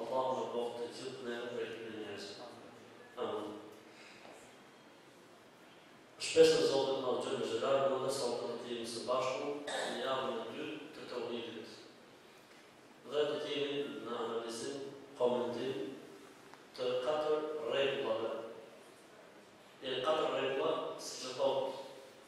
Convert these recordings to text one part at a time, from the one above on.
Allahu na bëftë të gjithë neve prej këtyre njerëzve. Amin. Shpresoj te Zoti në gjënë në gjëllarë, në do të jemi së bashku, në javë në dy të teuhidit. Dhe do të jemi në analizim, komentim, të katër rregullave. E katër rregulla, siç e thotë,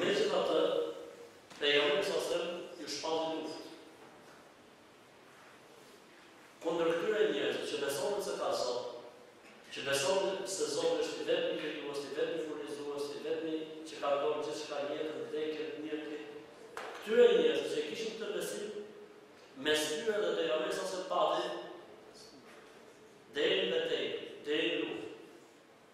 Megjithatë, pejgamberi sallallahu alejhi ve sellem ju shpalli luftë kundër këtyre njerëzve që besonin se ka Zot, që besonin se Zoti është i vetmi krijues, i vetmi furnizues, i vetmi që ka dorë gjithçka, jetën, vdekjen, mjekëti. Këtyre njerëzve që e kishin këtë besim, mes tyre dhe pejgamberit sallallahu alejhi ve sellem pati deri në betejë, deri në luftë.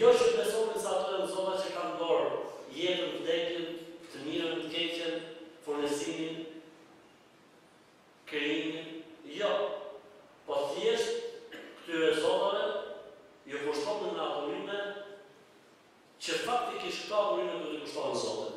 Jo që besonin se ato janë zota që kanë dorë jetën, vdekjen, të mirën, të keqen, furnizimin, krijimin, jo, po thjesht këtyre zotave ju kushtonin ato adhurime që faktikisht këto adhurime duhet t'i kushtohen Zotit.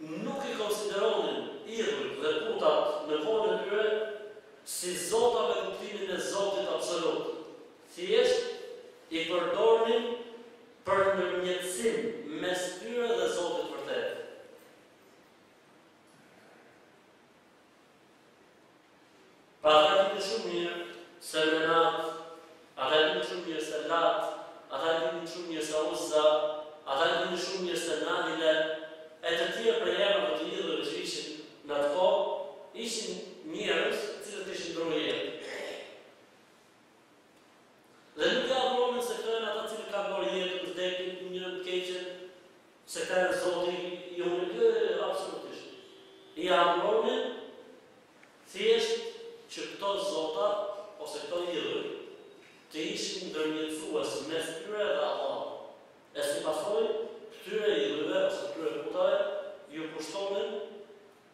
nuk i konsideronin idhujt dhe putat në kohën e tyre si zota me kuptimin e zotit absolut, thjesht i përdornin për ndërmjetësim mes tyre dhe Zotit të vërtetë. Pra ata e dinin shumë mirë se Menat, ata e dinin shumë mirë se Lat, ata e dinin shumë mirë se Uzza, ata e dinin shumë mirë se Naile, e të tjerë prej emrave prej idhujve që ishin në atë kohë, ishin njerëz të cilët ishin ndrru jetë. Dhe nuk i adhuronin se këto janë ata të cilët kanë në dorë jetën, vdekjen, të mirën, të keqen, se këta janë zoti i humbur. Jo, jo, jo, absolutisht. I adhuronin thjesht që këto zota ose këto idhuj të ishin ndërmjetësues mes tyre dhe Allahut. E si pasojë, këtyre idhujve ose këtyre putave ju kushtonin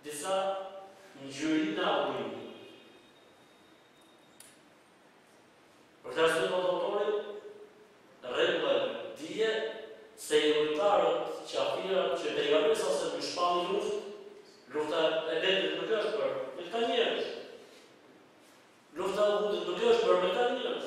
disa ngjyrime adhurimi. Për këtë arsye thotë autori, rregulli: dije se idhujtarët qafirat që pejgamberi alejhi selam u shpalli luftë, lufta e Bedrit nuk është për me këta njerëz. Lufta e Uhudit nuk është për me këta njerëz.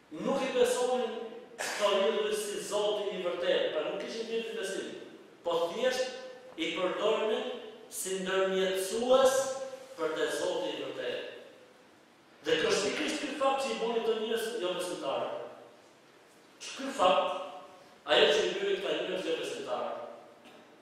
Nuk i besonin këto idhujt si Zoti i vërtetë, pra nuk kishin këtë besim, po thjesht i përdornin si ndërmjetësues për te Zoti i vërtetë. Dhe ky është pikërisht ky fakt që i bëri këto njerëz jobesimtarë. Ky fakt, ajo që i bëri këta njerëz jobesimtarë,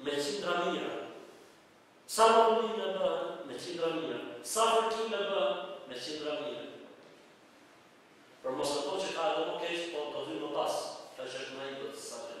Me qindra mijëra. Sa rrotullime bëhen? Me qindra mijëra. Sa fërkime bëhen? Me qindra mijëra. Për mos të thënë që ka edhe më keq, po do hyjmë më pas. Kjo që është më e ipët, sa të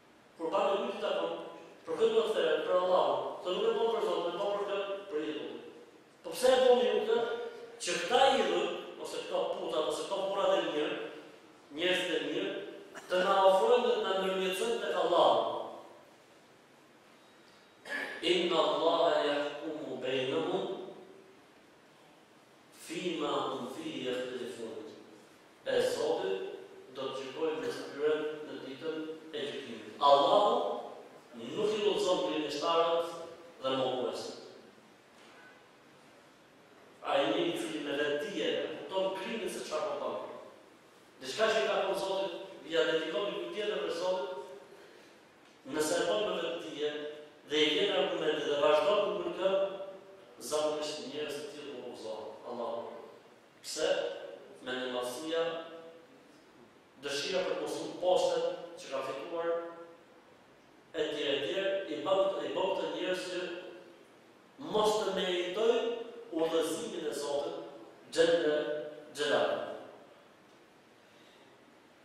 Kurbani kujt i takon, për kë duhet theret, për Allahun, këtë nuk e bën për Zotin, e bën për kë, për idhullin. Po pse e bëni ju këtë, që këta idhuj, ose këto putat, ose këto burrat e mirë, njerëzit e mirë, të na ofrojnë dhe të na ndërmjetësojnë tek Allahu? Inna Allaha yahkumu bainahum Fima hum fihi jahtelifun. E Zoti do të gjykojë mes tyre në Ditën e Gjykimit. Allahu nuk i udhëzon gënjeshtarët dhe mohuesit. Ai i cili me vetëdije e kupton krimin se çfarë po bën. Diçka që i takon Zotit, ia dedikon dikujt tjetër veç Zotit? Nëse e bën me vetëdije dhe i vjen argumenti dhe vazhdon të burgëton, zakonisht njerëz të tillë nuk udhëzohen. Allahu na ruaj. Pse? Mendjemadhësia, dëshira për të mos humbur postet që ka fituar etj etj i bën i bën këta njerëz që mos të meritojnë udhëzimin e Zotit xhelle xhelaluhu.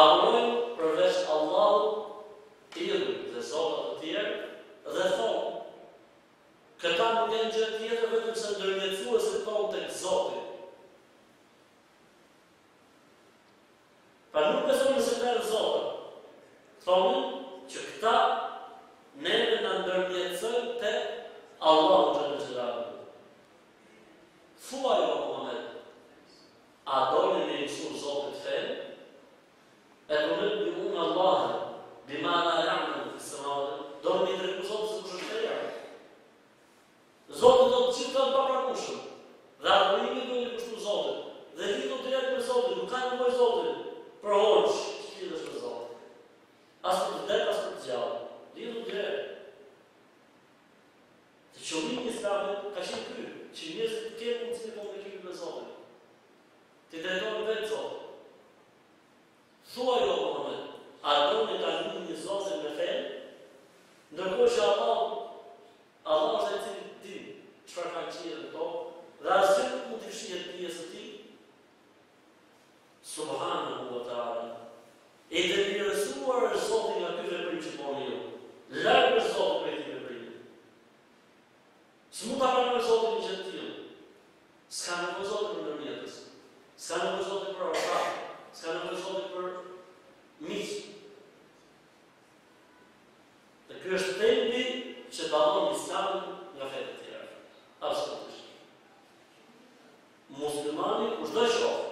Adhurojnë përveç Allahut idhujt dhe zota të tjerë dhe thonë, Këta nuk janë gjë tjetër vetëmse ndërmjetësuesit tonë tek Zoti. Pra nuk besojnë se këta janë zotët. Thonë që këta neve na ndërmjetësojnë te Allahu xhelle xhelaluhu. Thuaj o Muhammed, A doni me i mësu Zotit fenë? Etunebbiunallahe bima la ja'lemu fis-semavati, doni me i tregu Zotit se kush është feja? Zotit do të cilë të në paprakushëm, dhe adhurimi do kushtu Zotit, dhe një do të jetë me Zotin, nuk ka nevojë Zoti për hoxhë, që të është me Zotit. As për të vdek, as për të gjallë, një do të jetë. Të qëllimi i Islamit ka qenë ky, që njerëzit të kenë mundësi me komuniku me Zotin. T'i drejtohen vetë Zotit. Thuaj o Muhammed, a doni ta lidhni Zotin me fenë? Ndërkohë që Allahu, Allahu është ai i cili din çfarë ka në qiej dhe tokë, dhe asgjë nuk mund t'i fshihet dijes së tij, Subhanehu wa ta'ala i dëlirësuar është Zoti nga ky veprim që boni ju. Larg është Zoti prej këtij veprimi. S'mund ta pranojë Zoti një gjë të tillë. S'ka nevojë Zoti për ndërmjetës. S'ka nevojë Zoti për ortak. S'ka nevojë Zoti për miq. Dhe ky është thelbi që dallon Islamin nga fetë e tjera. Absolutisht. Muslimani, kushdo qoftë,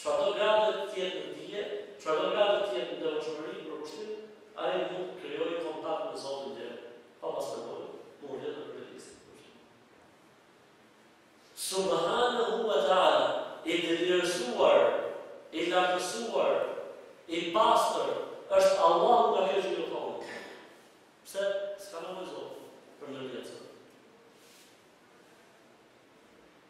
çfarëdo grade të jetë në dije, çfarëdo grade të jetë në devotshmëri, përkushtim, ai mund të krijojë kontakt me Zotin direkt, pa pas nevojë me u lidhur me regjistrin kushtëzor. Subhanehu wa ta'ala, i dëlirësuar, i lartësuar, i pastër, është Allahu nga kjo që ju thonë. Pse? S'ka nevojë Zoti për ndërmjetës.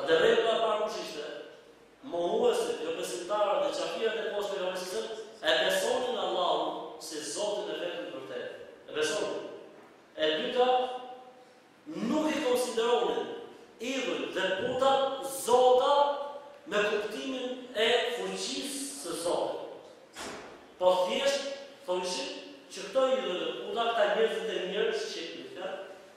Atëherë rregulla e parë kush ishte? Mohuesit, jobesimtarët dhe qafirët e kohës pejgamberit alejhi selam, e besonin Allahun si Zotin e vetëm të vërtetë. E besonin. E dyta, nuk i konsideronin idhujt dhe putat zota me kuptimin e fuqisë së Zotit. Po thjesht thonishin që këto idhuj dhe puta, këta njerëzit e mirë, shqip në fjalë,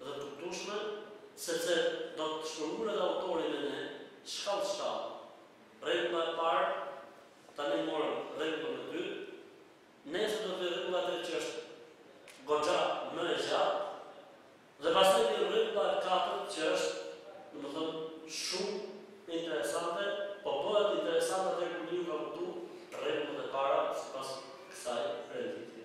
dhe e kuptueshme sepse do të shpërngulë edhe autori me ne shkallë shkallë, rregulla e parë, tani morëm rregullën e dytë, nesër do të vijë rregulla e tretë që është goxha më e gjatë dhe pastaj vjen rregulla e katërt që është domethënë shumë interesante, po bëhet interesante atëherë kur njeriu ka kuptuar rregullat e para sipas kësaj renditje.